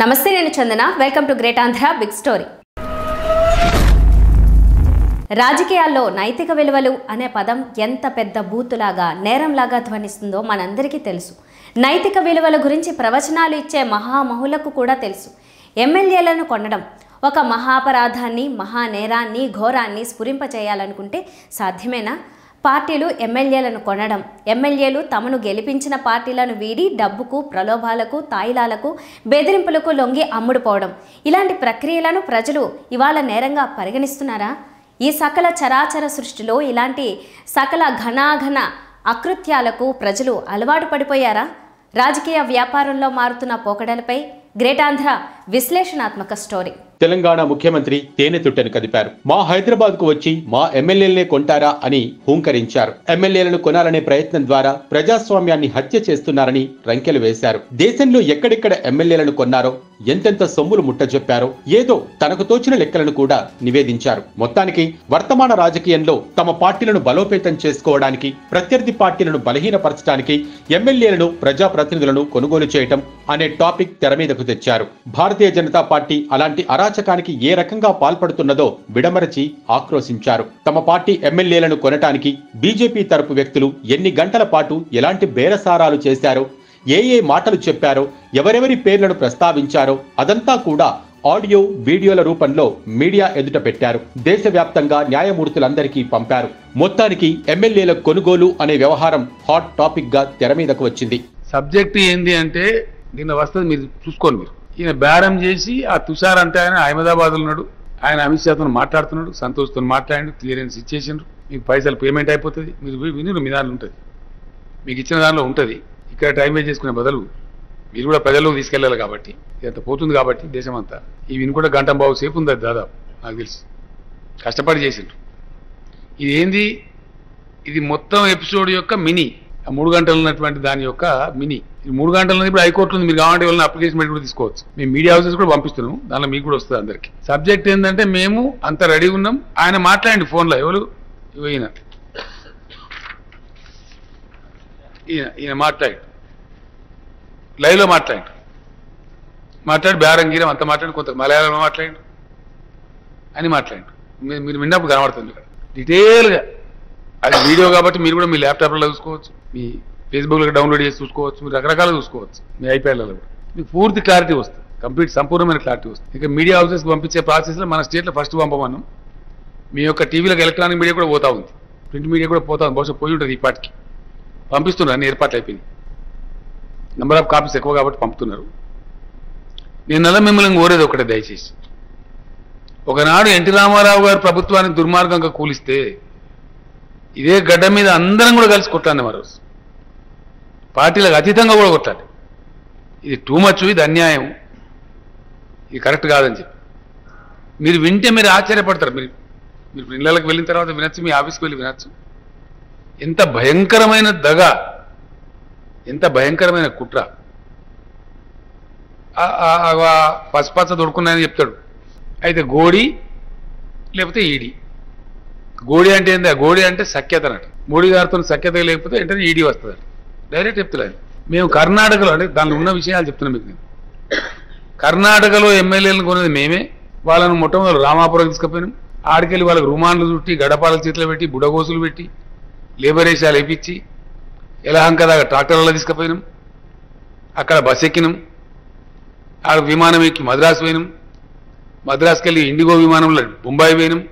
నమస్తే నేను Chandana. Welcome to great Andhra big story రాజకీయాల్లో నైతిక విలువలు అనే పదం ఎంత పెద్ద బూతులాగా నేరంలాగా ధ్వనిస్తుందో మనందరికీ తెలుసు. నైతిక విలువల గురించి ప్రవచనాలు ఇచ్చే మహామహులకు కూడా తెలుసు. ఎమ్మెల్యేలను కొనడం ఒక మహాపరాధాన్ని మహానేరాన్ని ఘోరాన్ని స్ఫురింపచేయాలనుకుంటే సాధ్యమేనా? పార్టీలు ఎమ్మెల్యేలను కొనడం. ఎమ్మెల్యేలు తమను గెలిపించిన పార్టీలను వీడి డబ్బుకు ప్రలోభాలకు తాయిలాలకు బెదిరింపులకు లొంగి అమ్ముడుపోవడం. ఇలాంటి ప్రక్రియలను ప్రజలు ఇవాళ నేరంగా పరిగణిస్తున్నారా? ఈ సకల చరాచర సృష్టిలో ఇలాంటి సకల ఘనాఘన అకృత్యాలకు ప్రజలు అలవాటు పడిపోయారా? రాజకీయ వ్యాపారంలో మారుతున్న పోకడలపై గ్రేట్ ఆంధ్ర విశ్లేషణాత్మక స్టోరీ. తెలంగాణ ముఖ్యమంత్రి తేనె తుట్టెను కదిపారు. మా హైదరాబాద్కు వచ్చి మా ఎమ్మెల్యేలనే కొంటారా అని హూంకరించారు. ఎమ్మెల్యేలను కొనాలనే ప్రయత్నం ద్వారా ప్రజాస్వామ్యాన్ని హత్య చేస్తున్నారని రంకెలు వేశారు. దేశంలో ఎక్కడెక్కడ ఎమ్మెల్యేలను కొన్నారో ఎంతెంత సొమ్ములు ముట్టజెప్పారో ఏదో తనకు తోచిన లెక్కలను కూడా నివేదించారు. మొత్తానికి వర్తమాన రాజకీయంలో తమ పార్టీలను బలోపేతం చేసుకోవడానికి ప్రత్యర్థి పార్టీలను బలహీనపరచడానికి ఎమ్మెల్యేలను ప్రజాప్రతినిధులను కొనుగోలు చేయటం అనే టాపిక్ తెర మీదకు తెచ్చారు. భారతీయ జనతా పార్టీ అలాంటి అరా అరాచకానికి ఏ రకంగా పాల్పడుతున్నదో విడమరచి ఆక్రోశించారు. తమ పార్టీ ఎమ్మెల్యేలను కొనటానికి బీజేపీ తరపు వ్యక్తులు ఎన్ని గంటల పాటు ఎలాంటి బేరసారాలు చేశారో ఏ ఏ మాటలు చెప్పారో ఎవరెవరి పేర్లను ప్రస్తావించారో అదంతా కూడా ఆడియో వీడియోల రూపంలో మీడియా ఎదుట పెట్టారు. దేశవ్యాప్తంగా న్యాయమూర్తులందరికీ పంపారు. మొత్తానికి ఎమ్మెల్యేల కొనుగోలు అనే వ్యవహారం హాట్ టాపిక్గా తెర మీదకు వచ్చింది. సబ్జెక్ట్ ఏంది అంటే నిన్న వస్తుంది మీరు చూసుకోండి మీరు. ఈయన బేరం చేసి ఆ తుషార్ అంటే ఆయన అహ్మదాబాద్లో ఉన్నాడు. ఆయన అమిత్ షాతో మాట్లాడుతున్నాడు. సంతోష్తో మాట్లాడి క్లియరెన్స్ ఇచ్చేసిండ్రు. మీకు పైసలు పేమెంట్ అయిపోతుంది. మీరు వినిరు మీ దాంట్లో ఉంటుంది. మీకు ఇచ్చిన దానిలో ఉంటుంది. ఇక్కడ టైం వేస్ట్ చేసుకునే బదులు మీరు కూడా ప్రజల్లోకి తీసుకెళ్ళాలి కాబట్టి ఇదంతా పోతుంది కాబట్టి దేశం అంతా ఈ విని కూడా గంట బాబు సేపు ఉంది అది దాదాపు నాకు తెలిసి. కష్టపడి చేసిండ్రు. ఇది ఏంది? ఇది మొత్తం ఎపిసోడ్ యొక్క మినీ. ఆ మూడు గంటలు ఉన్నటువంటి దాని యొక్క మినీ. మూడు గంటల ఇప్పుడు హైకోర్టు ఉంది. మీరు కావాలంటే వెళ్ళిన అప్లికేషన్ పెట్టి కూడా తీసుకోవచ్చు. మేము మీడియా హౌసెస్ కూడా పంపిస్తున్నాం. దానిలో మీకు కూడా వస్తుంది అందరికి. సబ్జెక్ట్ ఏంటంటే మేము అంత రెడీ ఉన్నాం. ఆయన మాట్లాడండి ఫోన్లో. ఎవరు? ఈయన. ఈయన ఈయన మాట్లాడి లైవ్లో మాట్లాడి మాట్లాడి బేరంగీరం అంత మాట్లాడి కొంత మలయాళంలో మాట్లాడండి. అని మాట్లాడండి. మీరు మీరు విన్నప్పుడు కనబడుతుంది ఇక్కడ. డీటెయిల్గా. అది వీడియో కాబట్టి మీరు కూడా మీ ల్యాప్టాప్లో చూసుకోవచ్చు. మీ ఫేస్బుక్లో డౌన్లోడ్ చేసి చూసుకోవచ్చు మీరు రకరకాలు చూసుకోవచ్చు. మీ ఐప్యాడ్లలో కూడా. మీకు పూర్తి క్లారిటీ వస్తుంది. కంప్లీట్ సంపూర్ణమైన క్లారిటీ వస్తుంది. ఇక మీడియా హౌసెస్కి పంపించే ప్రాసెస్లో మన స్టేట్లో ఫస్ట్ పంపమన్నాం మీ యొక్క టీవీలకు ఎలక్ట్రానిక్ మీడియా కూడా పోతా ఉంది. ప్రింట్ మీడియా కూడా పోతా ఉంది. బహుశా పోయి ఉంటుంది ఈ పాటికి. పంపిస్తున్నారు అన్ని ఏర్పాట్లు అయిపోయింది నెంబర్ ఆఫ్ కాపీస్ ఎక్కువ కాబట్టి పంపుతున్నారు. నేను నెల మిమ్మల్ని కోరేది ఒకటే దయచేసి. ఒకనాడు ఎన్టీ రామారావు గారు ప్రభుత్వాన్ని దుర్మార్గంగా కూలిస్తే ఇదే గడ్డ మీద అందరం కూడా కలిసి కొట్టాను మరోజు పార్టీలకు అతీతంగా కూడా కొట్టాలి. ఇది టూ మచ్ ఇది అన్యాయం. ఇది కరెక్ట్ కాదని చెప్పి. మీరు వింటే మీరు ఆశ్చర్యపడతారు. మీరు మీరు ఇళ్ళకి వెళ్ళిన తర్వాత వినొచ్చు మీ ఆఫీస్కి వెళ్ళి వినొచ్చు. ఎంత భయంకరమైన దగ ఎంత భయంకరమైన కుట్ర. ఆ- ఆ- పసుపచ్చ దొడుకున్నాయని చెప్తాడు. అయితే గోడి లేకపోతే ఈడి. గోడి అంటే ఏంది? ఆ గోడి అంటే సఖ్యత అన్నట్టు. మోడీ గారితో సఖ్యత లేకపోతే వెంటనే ఈడీ వస్తుంది డైరెక్ట్ చెప్తున్నాను మేము కర్ణాటకలో అంటే దానిలో ఉన్న విషయాలు చెప్తున్నాం మీకు నేను. కర్ణాటకలో ఎమ్మెల్యేలను కొనేది మేమే. వాళ్ళను మొట్టమొదటి రామాపురం తీసుకుపోయినాం. ఆడికెళ్ళి వాళ్ళకి రుమాన్లు చుట్టి గడపాల చేతిలో పెట్టి బుడగోసులు పెట్టి లేబర్ వేషాలు వేపించి ఎలహంక దాకా ట్రాక్టర్లలో తీసుకుపోయినాం. అక్కడ బస్ ఎక్కినాం. ఆడ విమానం ఎక్కి మద్రాసు పోయినాం. మద్రాసుకెళ్ళి ఇండిగో విమానంలో బొంబాయి పోయినాం.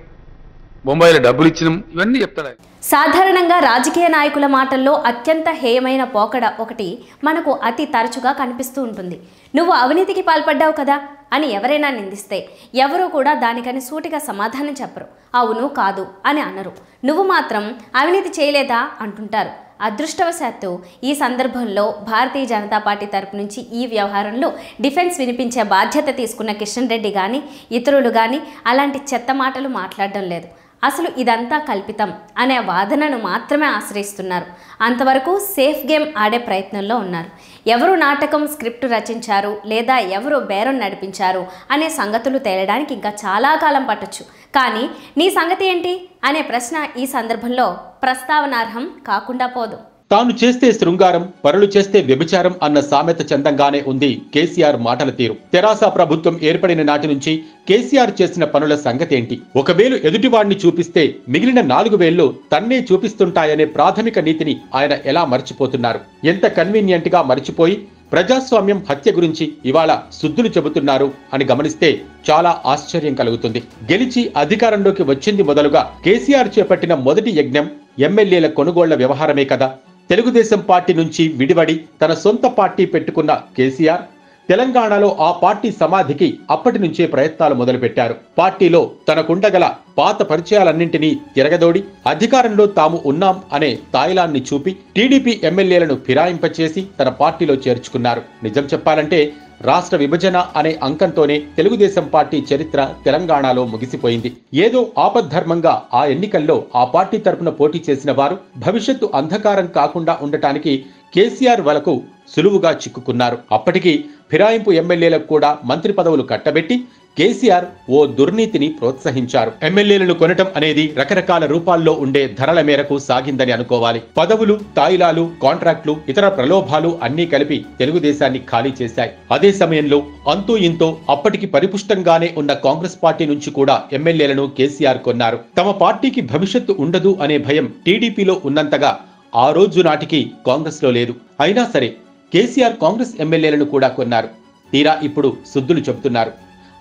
బొంబాయిలో డబ్బులు ఇచ్చినాం. ఇవన్నీ చెప్తాడు? సాధారణంగా రాజకీయ నాయకుల మాటల్లో అత్యంత హేయమైన పోకడ ఒకటి మనకు అతి తరచుగా కనిపిస్తూ ఉంటుంది. నువ్వు అవినీతికి పాల్పడ్డావు కదా అని ఎవరైనా నిందిస్తే ఎవరూ కూడా దానికని సూటిగా సమాధానం చెప్పరు. అవును కాదు అని అనరు. నువ్వు మాత్రం అవినీతి చేయలేదా అంటుంటారు. అదృష్టవశాత్తు ఈ సందర్భంలో భారతీయ జనతా పార్టీ తరపు నుంచి ఈ వ్యవహారంలో డిఫెన్స్ వినిపించే బాధ్యత తీసుకున్న కిషన్ రెడ్డి కానీ ఇతరులు కానీ అలాంటి చెత్త మాటలు మాట్లాడడం లేదు. అసలు ఇదంతా కల్పితం అనే వాదనను మాత్రమే ఆశ్రయిస్తున్నారు. అంతవరకు సేఫ్ గేమ్ ఆడే ప్రయత్నంలో ఉన్నారు. ఎవరు నాటకం స్క్రిప్ట్ రచించారు లేదా ఎవరు బేరం నడిపించారు అనే సంగతులు తేలడానికి ఇంకా చాలా కాలం పట్టొచ్చు. కానీ నీ సంగతి ఏంటి? అనే ప్రశ్న ఈ సందర్భంలో ప్రస్తావనార్హం కాకుండా పోదు. తాను చేస్తే శృంగారం పరులు చేస్తే వ్యభిచారం అన్న సామెత చందంగానే ఉంది కేసీఆర్ మాటల తీరు. తెరాస ప్రభుత్వం ఏర్పడిన నాటి నుంచి కేసీఆర్ చేసిన పనుల సంగతేంటి? ఒకవేళ ఎదుటివాడిని చూపిస్తే మిగిలిన నాలుగు వేళ్ళు తన్నే చూపిస్తుంటాయనే ప్రాథమిక నీతిని ఆయన ఎలా మర్చిపోతున్నారు? ఎంత కన్వీనియంట్గా మర్చిపోయి ప్రజాస్వామ్యం హత్య గురించి ఇవాళ శుద్ధులు చెబుతున్నారు అని గమనిస్తే చాలా ఆశ్చర్యం కలుగుతుంది. గెలిచి అధికారంలోకి వచ్చింది మొదలుగా కేసీఆర్ చేపట్టిన మొదటి యజ్ఞం ఎమ్మెల్యేల కొనుగోళ్ళ వ్యవహారమే కదా. తెలుగుదేశం పార్టీ నుంచి విడివడి తన సొంత పార్టీ పెట్టుకున్న కేసీఆర్ తెలంగాణలో ఆ పార్టీ సమాధికి అప్పటి నుంచే ప్రయత్నాలు మొదలుపెట్టారు. పార్టీలో తనకుండగల పాత పరిచయాలన్నింటినీ తిరగదోడి అధికారంలో తాము ఉన్నాం అనే తాయిలాన్ని చూపి టీడీపీ ఎమ్మెల్యేలను ఫిరాయింపచేసి తన పార్టీలో చేర్చుకున్నారు. నిజం చెప్పాలంటే రాష్ట్ర విభజన అనే అంకంతోనే తెలుగుదేశం పార్టీ చరిత్ర తెలంగాణలో ముగిసిపోయింది. ఏదో ఆపద్ధర్మంగా ఆ ఎన్నికల్లో ఆ పార్టీ తరపున పోటీ చేసిన వారు భవిష్యత్తు అంధకారం కాకుండా ఉండటానికి కేసీఆర్ వలకు సులువుగా చిక్కుకున్నారు. అప్పటికి ఫిరాయింపు ఎమ్మెల్యేలకు కూడా మంత్రి పదవులు కట్టబెట్టి కేసీఆర్ ఓ దుర్నీతిని ప్రోత్సహించారు. ఎమ్మెల్యేలను కొనటం అనేది రకరకాల రూపాల్లో ఉండే ధరల మేరకు సాగిందని అనుకోవాలి. పదవులు తాయిలాలు కాంట్రాక్టులు ఇతర ప్రలోభాలు అన్నీ కలిపి తెలుగుదేశాన్ని ఖాళీ చేశాయి. అదే సమయంలో అంతూ ఇంతో అప్పటికి పరిపుష్టంగానే ఉన్న కాంగ్రెస్ పార్టీ నుంచి కూడా ఎమ్మెల్యేలను కేసీఆర్ కొన్నారు. తమ పార్టీకి భవిష్యత్తు ఉండదు అనే భయం టీడీపీలో ఉన్నంతగా ఆ రోజు నాటికి కాంగ్రెస్లో లేదు. అయినా సరే కేసీఆర్ కాంగ్రెస్ ఎమ్మెల్యేలను కూడా కొన్నారు. తీరా ఇప్పుడు శుద్ధులు చెబుతున్నారు.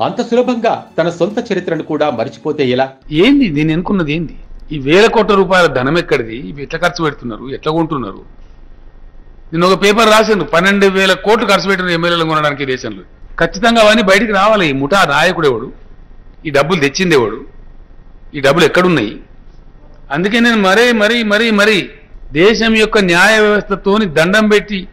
అంత సులభంగా తన సొంత చరిత్రను కూడా మరిచిపోతే ఎలా? ఏంది? నేను అనుకున్నది ఏంది? ఈ వేల కోట్ల రూపాయల ధనం ఎక్కడిది? ఇవి ఎట్లా ఖర్చు పెడుతున్నారు? ఎట్లా కొంటున్నారు? నేను ఒక పేపర్ రాశాను. పన్నెండు వేల కోట్లు ఖర్చు పెట్టిన ఎమ్మెల్యేలు కొనడానికి దేశంలో. ఖచ్చితంగా అవన్నీ బయటికి రావాలి. ఈ ముఠా నాయకుడు ఈ డబ్బులు తెచ్చింది ఈ డబ్బులు ఎక్కడున్నాయి? అందుకే నేను మరీ మరీ మరీ మరీ దేశం యొక్క న్యాయ వ్యవస్థతోని దండం పెట్టి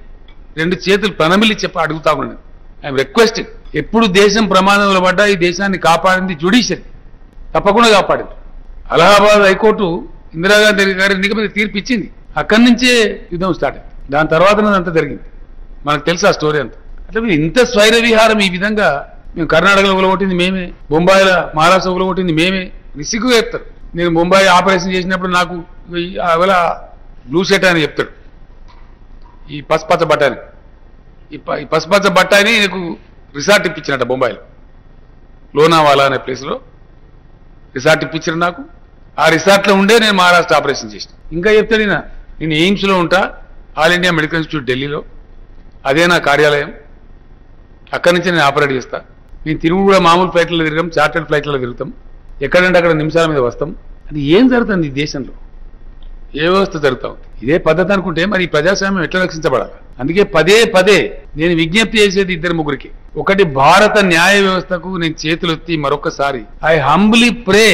రెండు చేతులు ప్రణమిలి చెప్ప అడుగుతా ఉన్నాను ఐఎమ్ రిక్వెస్టింగ్ ఎప్పుడు దేశం ప్రమాదంలో పడ్డా ఈ దేశాన్ని కాపాడింది జ్యుడిషియరీ తప్పకుండా కాపాడింది. అలహాబాద్ హైకోర్టు ఇందిరాగాంధీ గారి ఎన్నిక మీద తీర్పు ఇచ్చింది. అక్కడి నుంచే యుద్ధం స్టార్ట్ అయింది. దాని తర్వాత అంతా జరిగింది. మనకు తెలుసు ఆ స్టోరీ అంతా. అంటే ఇంత స్వైర విహారం ఈ విధంగా మేము కర్ణాటకలో ఉలగొట్టింది మేమే బొంబాయిలో మహారాష్ట్ర ఉలగొట్టింది మేమే. నిసిగ్గుగా చెప్తారు. నేను బొంబాయి ఆపరేషన్ చేసినప్పుడు నాకు ఈ- బ్లూ షర్ట్ అని చెప్తాడు. ఈ పసుపచ్చ బట్టాని ఈ ప- ఈ పసుపచ్చ బట్టాని నీకు రిసార్ట్ ఇప్పించినట్ట బొంబాయిలో. లోనావాలా అనే ప్లేస్లో రిసార్ట్ ఇప్పించారు నాకు. ఆ రిసార్ట్లో ఉండే నేను మహారాష్ట్ర ఆపరేషన్ చేసిన. ఇంకా చెప్తాడు ఈయన, నేను ఎయిమ్స్లో ఉంటా ఆల్ ఇండియా మెడికల్ ఇన్స్టిట్యూట్ ఢిల్లీలో. అదే నా కార్యాలయం. అక్కడి నుంచి నేను ఆపరేట్ చేస్తా. నేను తిరుగు కూడా మామూలు ఫ్లైట్లో తిరగం చార్టెడ్ ఫ్లైట్లలో తిరుగుతాం. ఎక్కడంటే అక్కడ నిమిషాల మీద వస్తాం. అది ఏం జరుగుతుంది ఈ దేశంలో? ఏ వ్యవస్థ జరుగుతా ఉంది ఇదే పద్ధతి అనుకుంటే మరి ఈ ప్రజాస్వామ్యం ఎట్లా రక్షించబడాలి? అందుకే పదే పదే నేను విజ్ఞప్తి చేసేది ఇద్దరు ముగ్గురికి. ఒకటి భారత న్యాయ వ్యవస్థకు నేను చేతులెత్తి మరొకసారి I humbly pray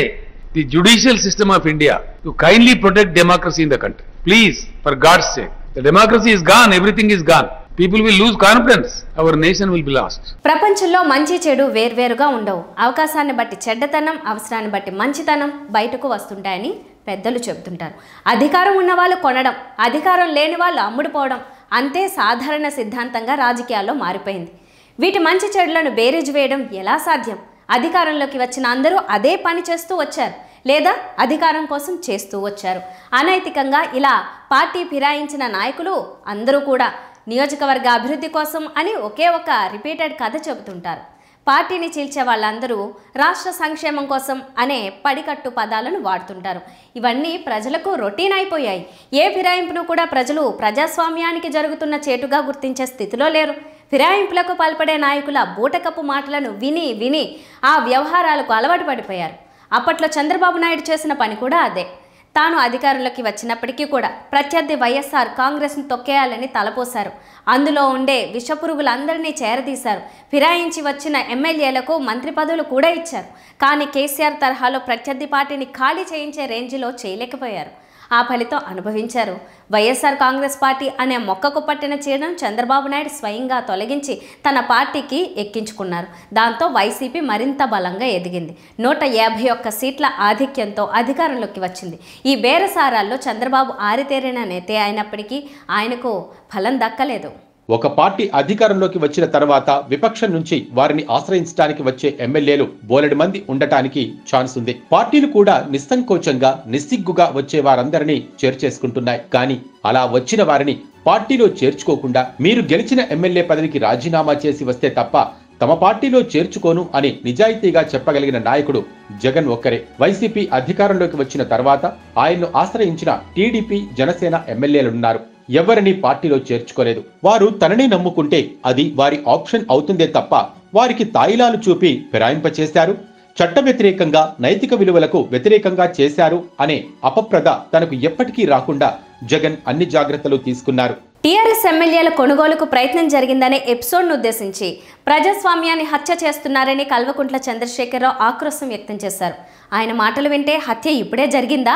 the judicial system of India to kindly protect democracy in the country please for God's sake the democracy is gone everything is gone people will lose confidence our nation will be lost ప్రపంచంలో మంచి చెడు వేర్వేరుగా ఉండవు. అవకాశాన్ని బట్టి చెడ్డతనం అవసరాన్ని బట్టి మంచితనం బయటకు వస్తుంటాయని పెద్దలు చెబుతుంటారు. అధికారం ఉన్న వాళ్ళు కొనడం అధికారం లేని వాళ్ళు అమ్ముడుపోవడం అంతే సాధారణ సిద్ధాంతంగా రాజకీయాల్లో మారిపోయింది. వీటి మంచి చెడులను బేరీజు వేయడం ఎలా సాధ్యం? అధికారంలోకి వచ్చిన అందరూ అదే పని చేస్తూ వచ్చారు లేదా అధికారం కోసం చేస్తూ వచ్చారు? అనైతికంగా ఇలా పార్టీ ఫిరాయించిన నాయకులు అందరూ కూడా నియోజకవర్గ అభివృద్ధి కోసం అని ఒకే ఒక రిపీటెడ్ కథ చెబుతుంటారు. పార్టీని చీల్చే వాళ్ళందరూ రాష్ట్ర సంక్షేమం కోసం అనే పడికట్టు పదాలను వాడుతుంటారు. ఇవన్నీ ప్రజలకు రొటీన్ అయిపోయాయి. ఏ ఫిరాయింపును కూడా ప్రజలు ప్రజాస్వామ్యానికి జరుగుతున్న చేటుగా గుర్తించే స్థితిలో లేరు. ఫిరాయింపులకు పాల్పడే నాయకుల బూటకప్పు మాటలను విని విని ఆ వ్యవహారాలకు అలవాటు పడిపోయారు. అప్పట్లో చంద్రబాబు నాయుడు చేసిన పని కూడా అదే. తాను అధికారంలోకి వచ్చినప్పటికీ కూడా ప్రత్యర్థి వైఎస్ఆర్ కాంగ్రెస్ను తొక్కేయాలని తలపోశారు. అందులో ఉండే విషపురుగులందరినీ చేరదీశారు. ఫిరాయించి వచ్చిన ఎమ్మెల్యేలకు మంత్రి పదవులు కూడా ఇచ్చారు. కానీ కేసీఆర్ తరహాలో ప్రత్యర్థి పార్టీని ఖాళీ చేయించే రేంజ్లో చేయలేకపోయారు. ఆ ఫలితం అనుభవించారు. వైఎస్ఆర్ కాంగ్రెస్ పార్టీ అనే మొక్కకు పట్టిన చీరను చంద్రబాబు నాయుడు స్వయంగా తొలగించి తన పార్టీకి ఎక్కించుకున్నారు. దాంతో వైసీపీ మరింత బలంగా ఎదిగింది. నూట యాభై ఒక్క సీట్ల ఆధిక్యంతో అధికారంలోకి వచ్చింది. ఈ బేరసారాల్లో చంద్రబాబు ఆరితేరిన నేతే అయినప్పటికీ ఆయనకు ఫలం దక్కలేదు. ఒక పార్టీ అధికారంలోకి వచ్చిన తర్వాత విపక్షం నుంచి వారిని ఆశ్రయించడానికి వచ్చే ఎమ్మెల్యేలు బోలెడు మంది ఉండటానికి ఛాన్స్ ఉంది. పార్టీలు కూడా నిస్సంకోచంగా నిస్సిగ్గుగా వచ్చే వారందరినీ చేర్చేసుకుంటున్నాయి. కానీ అలా వచ్చిన వారిని పార్టీలో చేర్చుకోకుండా మీరు గెలిచిన ఎమ్మెల్యే పదవికి రాజీనామా చేసి వస్తే తప్ప తమ పార్టీలో చేర్చుకోను అని నిజాయితీగా చెప్పగలిగిన నాయకుడు జగన్ ఒక్కరే. వైసీపీ అధికారంలోకి వచ్చిన తర్వాత ఆయన్ను ఆశ్రయించిన టీడీపీ జనసేన ఎమ్మెల్యేలున్నారు. ఎవరిని పార్టీలో చేర్చుకోలేదు. వారు తనని నమ్ముకుంటే అది వారి ఆప్షన్ అవుతుందే తప్ప వారికి తాయిలాలు చూపి ఫిరాయింపచేశారు. చట్ట వ్యతిరేకంగా నైతిక విలువలకు వ్యతిరేకంగా చేశారు అనే అపప్రద తనకు ఎప్పటికీ రాకుండా జగన్ అన్ని జాగ్రత్తలు తీసుకున్నారు. టీఆర్ఎస్ ఎమ్మెల్యేల కొనుగోలుకు ప్రయత్నం జరిగిందనే ఎపిసోడ్ను ఉద్దేశించి ప్రజాస్వామ్యాన్ని హత్య చేస్తున్నారని కల్వకుంట్ల చంద్రశేఖరరావు ఆక్రోశం వ్యక్తం చేశారు. ఆయన మాటలు వింటే హత్య ఇప్పుడే జరిగిందా?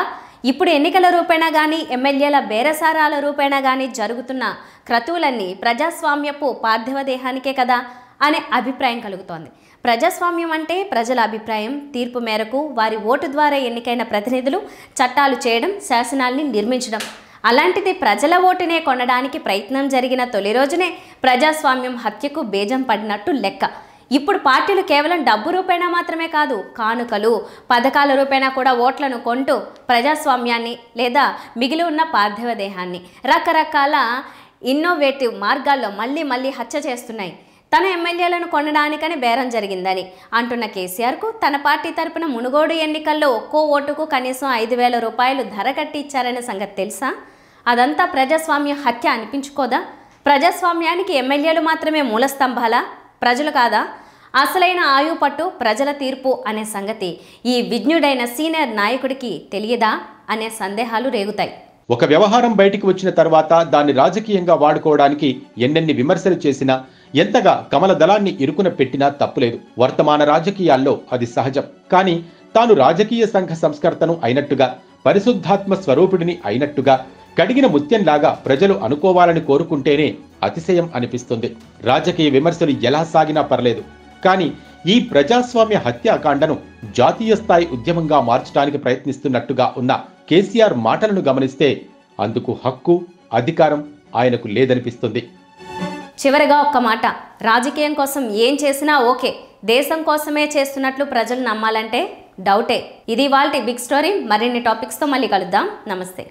ఇప్పుడు ఎన్నికల రూపేణా కానీ ఎమ్మెల్యేల బేరసారాల రూపేణా కానీ జరుగుతున్న క్రతువులన్నీ ప్రజాస్వామ్యపు పార్థివ దేహానికే కదా అనే అభిప్రాయం కలుగుతోంది. ప్రజాస్వామ్యం అంటే ప్రజల అభిప్రాయం తీర్పు మేరకు వారి ఓటు ద్వారా ఎన్నికైన ప్రతినిధులు చట్టాలు చేయడం శాసనాల్ని నిర్మించడం. అలాంటిది ప్రజల ఓటునే కొనడానికి ప్రయత్నం జరిగిన తొలి రోజునే ప్రజాస్వామ్యం హత్యకు బేజం పడినట్టు లెక్క. ఇప్పుడు పార్టీలు కేవలం డబ్బు రూపేణా మాత్రమే కాదు కానుకలు పథకాల రూపేణా కూడా ఓట్లను కొంటూ ప్రజాస్వామ్యాన్ని లేదా మిగిలి ఉన్న పార్థివ దేహాన్ని రకరకాల ఇన్నోవేటివ్ మార్గాల్లో మళ్ళీ మళ్ళీ హత్య చేస్తున్నాయి. తన ఎమ్మెల్యేలను కొనడానికని బేరం జరిగిందని అంటున్న కేసీఆర్కు తన పార్టీ తరపున మునుగోడు ఎన్నికల్లో ఒక్కో ఓటుకు కనీసం ఐదు వేల రూపాయలు ధర కట్టి ఇచ్చారనే సంగతి తెలుసా? అదంతా ప్రజాస్వామ్య హత్య అనిపించుకోదా? ప్రజాస్వామ్యానికి ఎమ్మెల్యేలు మాత్రమే మూలస్తంభాలా? ప్రజలు కాదా? అసలైన ఆయు పట్టు ప్రజల తీర్పు అనే సంగతి ఈ విజ్ఞుడైన సీనియర్ నాయకుడికి తెలియదా అనే సందేహాలు రేగుతాయి. ఒక వ్యవహారం బయటికి వచ్చిన తర్వాత దాన్ని రాజకీయంగా వాడుకోవడానికి ఎన్నెన్ని విమర్శలు చేసినా ఎంతగా కమల దళాన్ని ఇరుకున పెట్టినా తప్పులేదు. వర్తమాన రాజకీయాల్లో అది సహజం. కానీ తాను రాజకీయ సంఘ సంస్కర్తను అయినట్టుగా పరిశుద్ధాత్మ స్వరూపుడిని అయినట్టుగా కడిగిన ముత్యంలాగా ప్రజలు అనుకోవాలని కోరుకుంటేనే అతిశయం అనిపిస్తుంది. రాజకీయ విమర్శలు ఎలా సాగినా పర్లేదు. కానీ ఈ ప్రజాస్వామ్య హత్యాకాండను జాతీయ స్థాయి ఉద్యమంగా మార్చడానికి ప్రయత్నిస్తున్నట్టుగా ఉన్న కేసీఆర్ మాటలను గమనిస్తే అందుకు హక్కు అధికారం ఆయనకు లేదనిపిస్తుంది. చివరిగా ఒక్క మాట. రాజకీయం కోసం ఏం చేసినా ఓకే. దేశం కోసమే చేస్తున్నట్లు ప్రజలు నమ్మాలంటే డౌటే. ఇది వాళ్ళ బిగ్ స్టోరీ. మరిన్ని టాపిక్స్తో మళ్ళీ కలుద్దాం. నమస్తే.